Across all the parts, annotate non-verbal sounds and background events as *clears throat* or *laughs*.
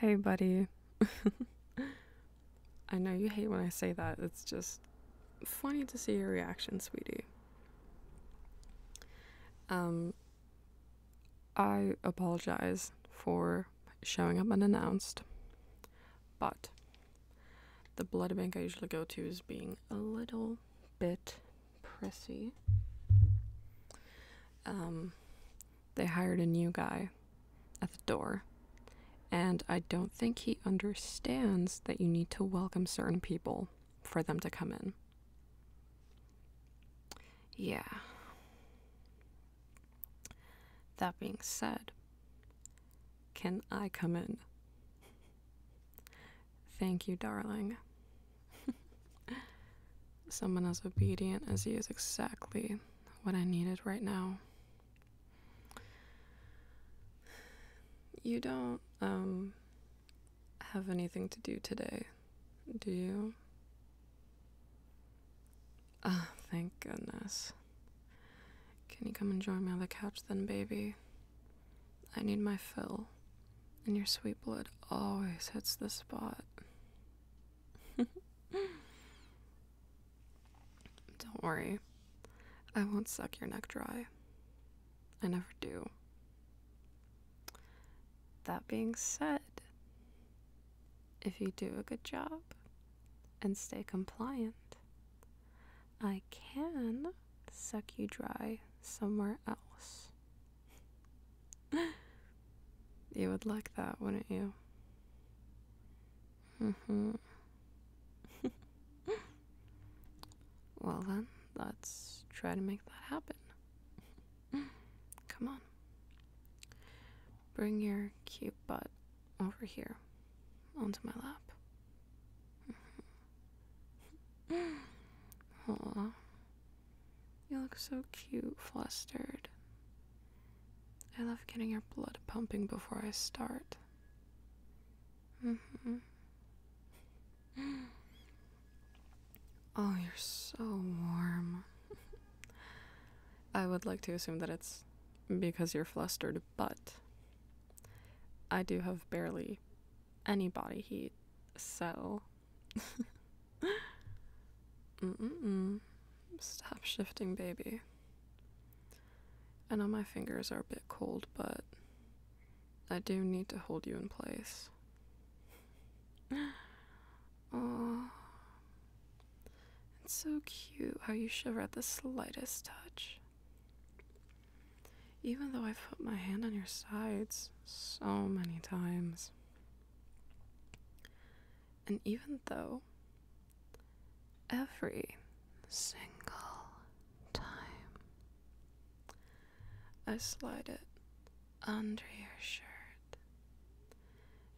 Hey, buddy. *laughs* I know you hate when I say that. It's just funny to see your reaction, sweetie. Um, I apologize for showing up unannounced, but the blood bank I usually go to is being a little bit prissy. Um, they hired a new guy at the door, and I don't think he understands that you need to welcome certain people for them to come in. Yeah. That being said, can I come in? Thank you, darling. *laughs* Someone as obedient as he is exactly what I needed right now. You don't, um, have anything to do today, do you? Ah, thank goodness. Can you come and join me on the couch then, baby? I need my fill, and your sweet blood always hits the spot. *laughs* Don't worry, I won't suck your neck dry. I never do. That being said, if you do a good job and stay compliant, I can suck you dry somewhere else. *laughs* you would like that, wouldn't you? Mm-hmm. *laughs* well then, let's try to make that happen. *laughs* Come on. Bring your cute butt over here onto my lap. *laughs* Aw. You look so cute, flustered. I love getting your blood pumping before I start. Mm-hmm. *gasps* Oh, you're so warm. *laughs* I would like to assume that it's because you're flustered, but I do have barely any body heat, so. *laughs* Mm-mm-mm. Stop shifting, baby. I know my fingers are a bit cold, but I do need to hold you in place. *laughs* Oh, it's so cute how you shiver at the slightest touch. Even though I've put my hand on your sides so many times. And even though every single time I slide it under your shirt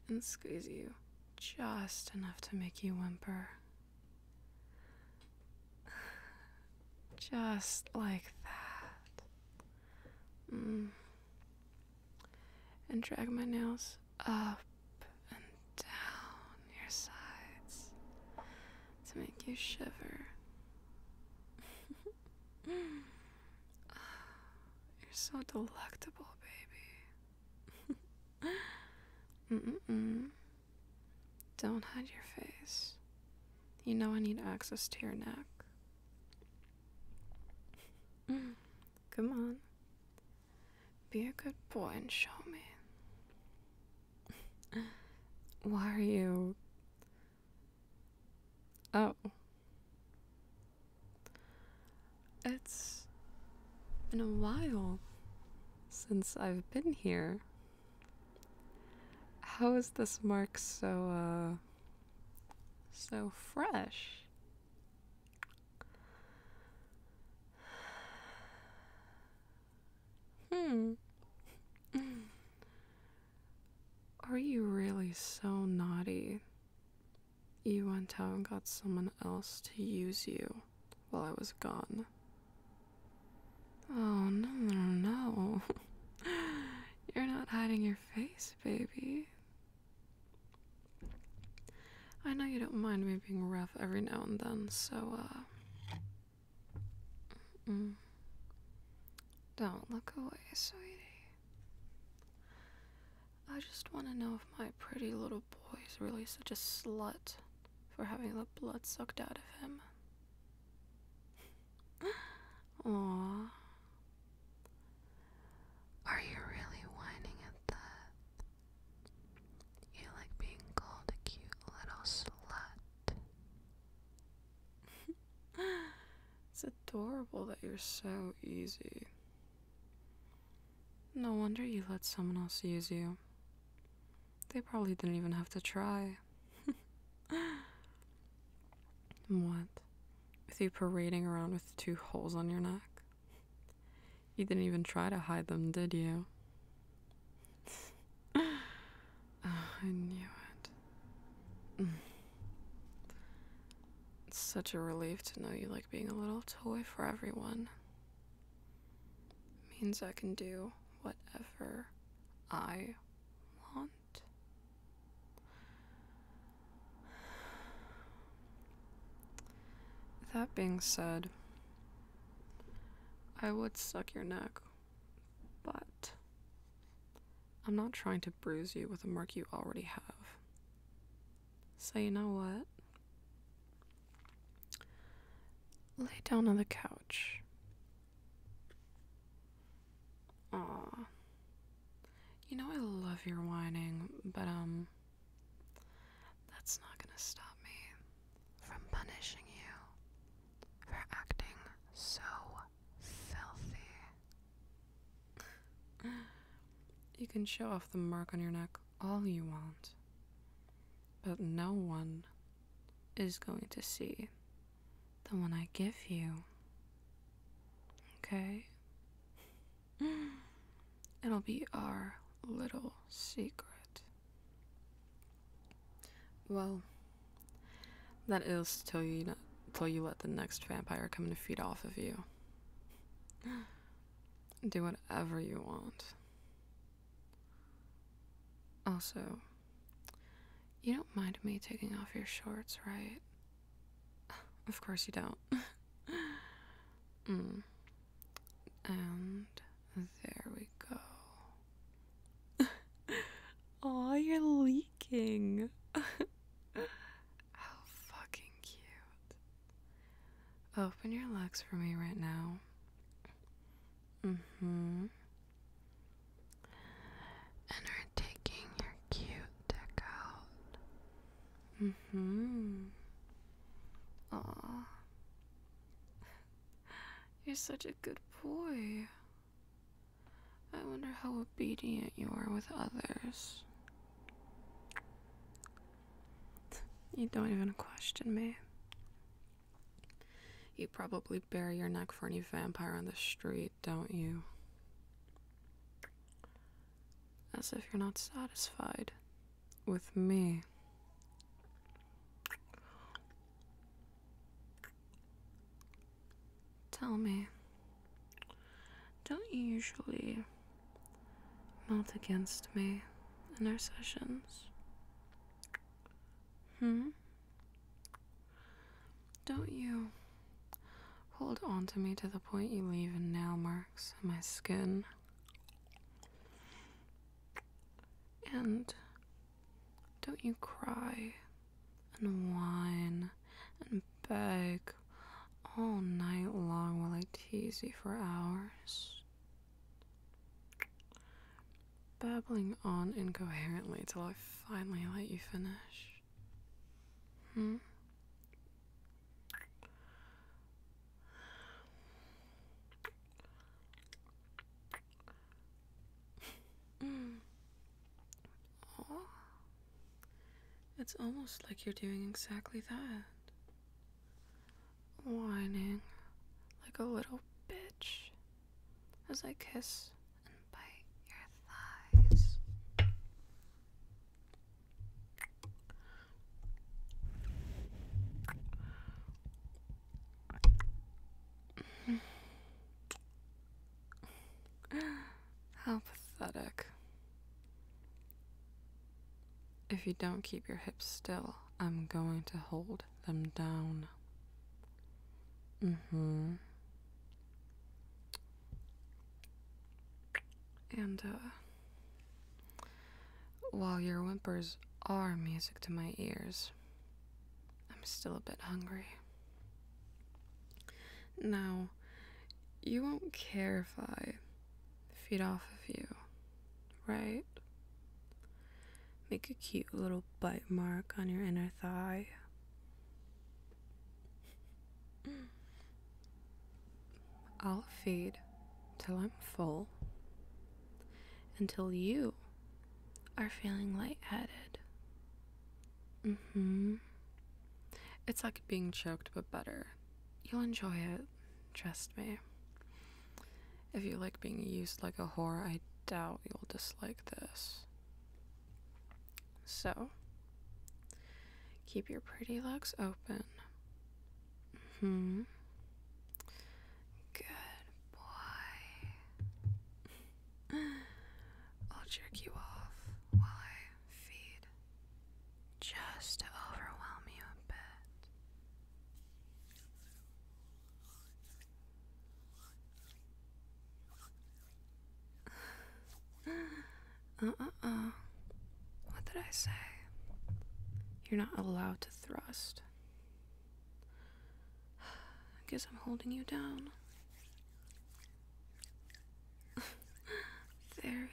and squeeze you just enough to make you whimper. *sighs* Just like. Mm. And drag my nails up and down your sides to make you shiver. *laughs* You're so delectable, baby. *laughs* Don't hide your face. You know I need access to your neck. *laughs* Come on. Be a good boy and show me. *laughs* Why are you. Oh. It's been a while since I've been here. How is this mark so, uh. so fresh? Hmm. Are you really so naughty? You went out and got someone else to use you while I was gone. Oh, no, no, no. *laughs* You're not hiding your face, baby. I know you don't mind me being rough every now and then, so, uh. Mm. Don't look away, sweetie. I just want to know if my pretty little boy is really such a slut for having the blood sucked out of him. *laughs* Aww. Are you really whining at that? You like being called a cute little slut. *laughs* It's adorable that you're so easy. No wonder you let someone else use you. They probably didn't even have to try. *laughs* what? With you parading around with two holes on your neck? You didn't even try to hide them, did you? oh, *laughs* I knew it. It's such a relief to know you like being a little toy for everyone. means I can do whatever I want. That being said, I would suck your neck, but I'm not trying to bruise you with a mark you already have. So, you know what? Lay down on the couch. Aw. You know I love your whining, but um that's not gonna stop me From punishing you for acting so filthy. You can show off the mark on your neck all you want, but no one is going to see the one I give you. Okay? It'll be our little secret. Well, that is till you not, you let the next vampire come and feed off of you. *gasps* Do whatever you want. Also, you don't mind me taking off your shorts, right? *sighs* Of course you don't. *laughs* mm. And there we go. Aw, you're leaking. *laughs* How fucking cute. Open your legs for me right now. Mm hmm. And are taking your cute dick out. Mm hmm. Aw. *laughs* You're such a good boy. I wonder how obedient you are with others. You don't even question me. You probably bare your neck for any vampire on the street, don't you? As if you're not satisfied with me. Tell me, don't you usually melt against me in our sessions? Hmm? Don't you hold on to me to the point you leave nail marks on my skin? And don't you cry and whine and beg all night long while I tease you for hours? Babbling on incoherently till I finally let you finish. Hmm? Aw. It's almost like you're doing exactly that. Whining like a little bitch as I kiss *gasps* How pathetic. If you don't keep your hips still, I'm going to hold them down. Mm hmm. And, uh, while your whimpers are music to my ears, I'm still a bit hungry. Now, you won't care if I feed off of you, right? Make a cute little bite mark on your inner thigh. *clears throat* I'll feed till I'm full, until you are feeling lightheaded. Mm hmm. It's like being choked, but better. You'll enjoy it, trust me. If you like being used like a whore, I doubt you'll dislike this. So, keep your pretty legs open. Hmm. Good boy. *laughs* I'll jerk you off while I feed, just to overwhelm you a bit. Uh uh uh. What did I say? You're not allowed to thrust. I guess I'm holding you down. *laughs* there